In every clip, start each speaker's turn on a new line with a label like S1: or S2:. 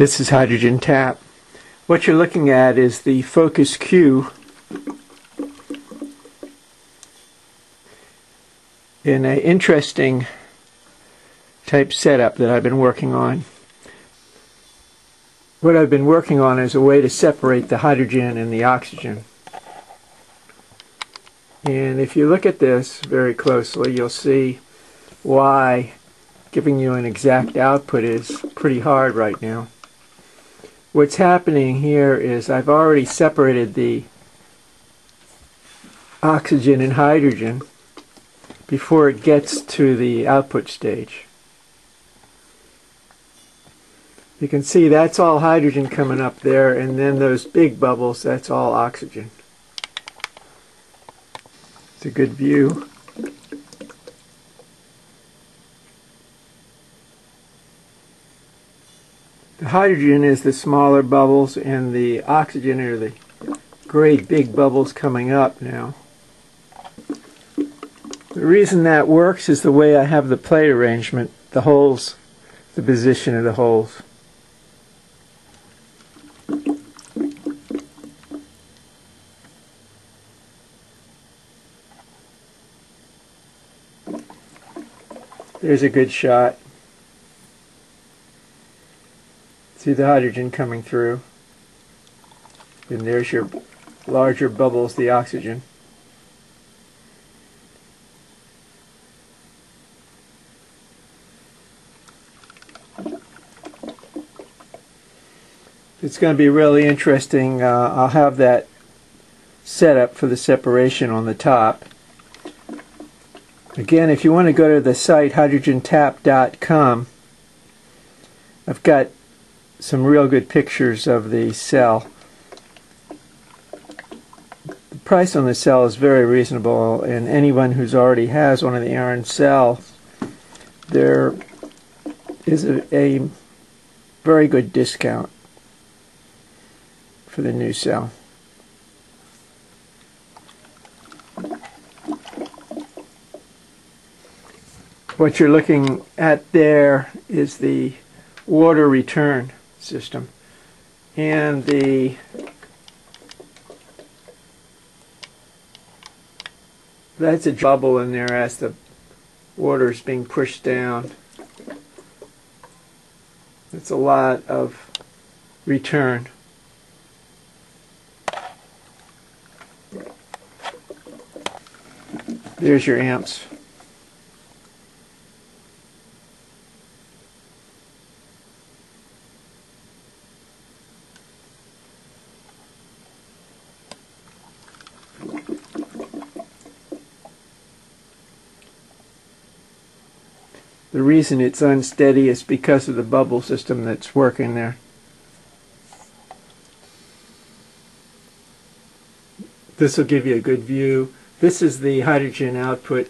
S1: This is hydrogen tap. What you're looking at is the Focus Q in an interesting type setup that I've been working on. What I've been working on is a way to separate the hydrogen and the oxygen. And if you look at this very closely, you'll see why giving you an exact output is pretty hard right now what's happening here is I've already separated the oxygen and hydrogen before it gets to the output stage. You can see that's all hydrogen coming up there and then those big bubbles, that's all oxygen. It's a good view. The hydrogen is the smaller bubbles and the oxygen are the great big bubbles coming up now. The reason that works is the way I have the plate arrangement, the holes, the position of the holes. There's a good shot. See the hydrogen coming through. And there's your larger bubbles, the oxygen. It's going to be really interesting. Uh, I'll have that set up for the separation on the top. Again, if you want to go to the site hydrogentap.com, I've got some real good pictures of the cell. The price on the cell is very reasonable, and anyone who's already has one of the Aarons cells, there is a, a very good discount for the new cell. What you're looking at there is the water return system. And the that's a bubble in there as the water is being pushed down. It's a lot of return. There's your amps. The reason it's unsteady is because of the bubble system that's working there. This will give you a good view. This is the hydrogen output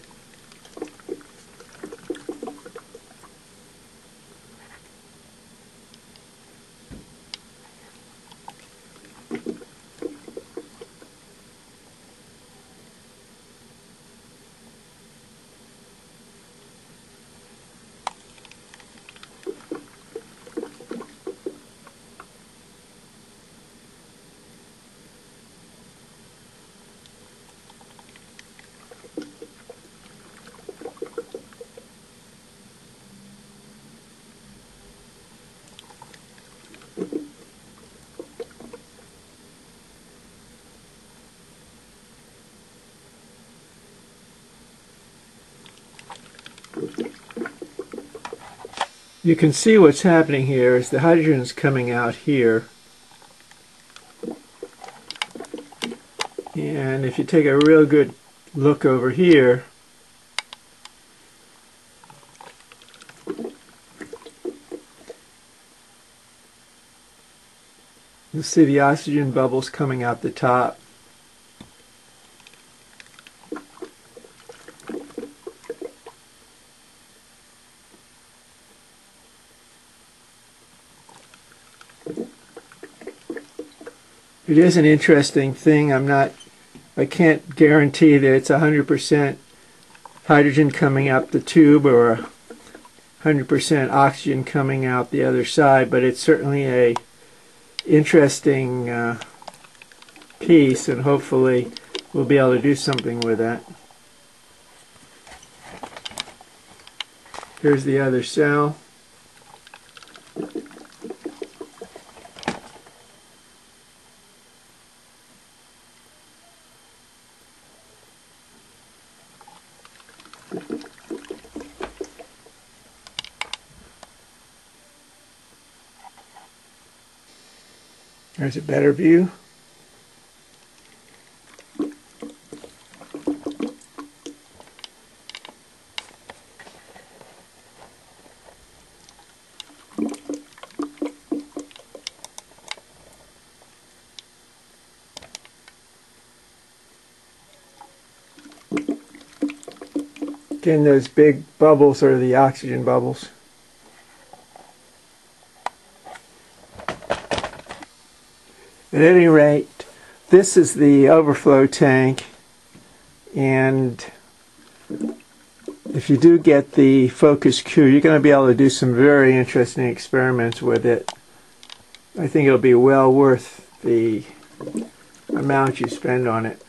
S1: You can see what's happening here is the hydrogen is coming out here. And if you take a real good look over here, you'll see the oxygen bubbles coming out the top. It is an interesting thing. I'm not, I can't guarantee that it's 100% hydrogen coming out the tube or 100% oxygen coming out the other side, but it's certainly a interesting uh, piece, and hopefully we'll be able to do something with that. Here's the other cell. There's a better view. Again, those big bubbles are the oxygen bubbles. At any rate, this is the overflow tank and if you do get the Focus Q, you're going to be able to do some very interesting experiments with it. I think it'll be well worth the amount you spend on it.